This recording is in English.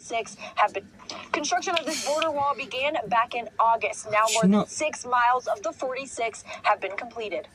Six have been construction of this border wall began back in August. Now more than six miles of the 46 have been completed.